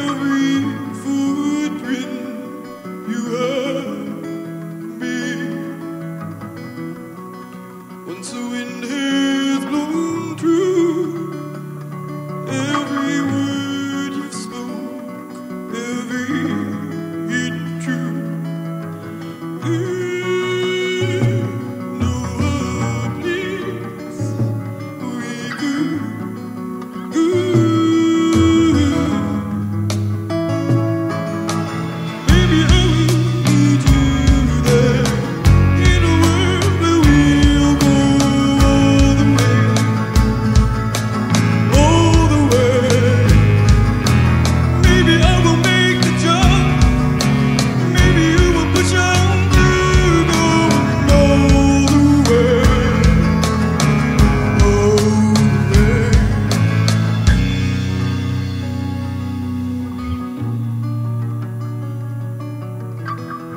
you the wind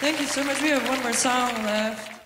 Thank you so much. We have one more song left.